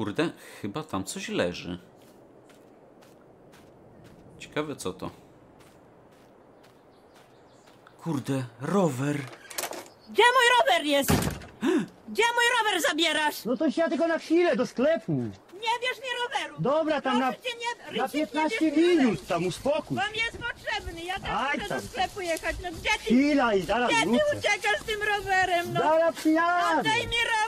Kurde, chyba tam coś leży. Ciekawe co to. Kurde, rower. Gdzie mój rower jest? Gdzie mój rower zabierasz? No to ja tylko na chwilę do sklepu. Nie bierz mi roweru. Dobra, tam na, Proszę cię, nie, na Rysiek, nie 15 bierz mi roweru. minut, tam uspokój. Wam jest potrzebny, ja też Aj chcę tam. do sklepu jechać. No gdzie ty, Chwila i zaraz gdzie ty wrócę. uciekasz z tym rowerem? No Zaraz przyjadę. oddaj mi rower.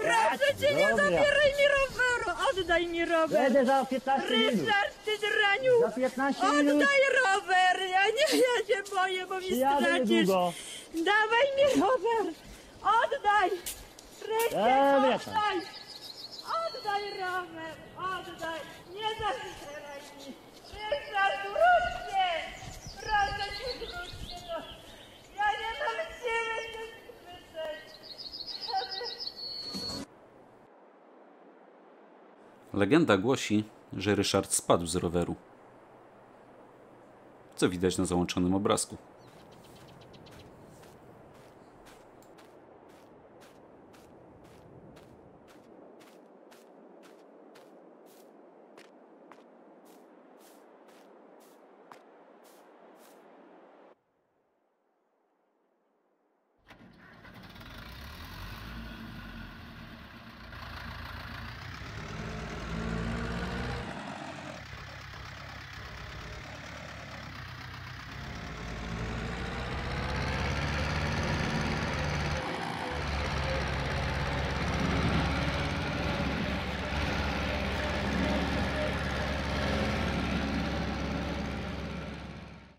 Proszę cię, nie Dobra. zabieraj mi roweru. Oddaj mi rower. Będę za 15 minut. Ryszard, ty draniu. Za 15 minut. Oddaj rower. Ja nie, ja się boję, bo mi Przyjadę stracisz. niedługo. Dawaj mi rower. Oddaj. Ryszard, tam. oddaj. Oddaj rower. Oddaj. Nie zabieraj mi. Ryszard, wróćcie. Proszę cię, wróćcie. No. Ja nie mam siły się wyczeć. Legenda głosi, że Ryszard spadł z roweru. Co widać na załączonym obrazku.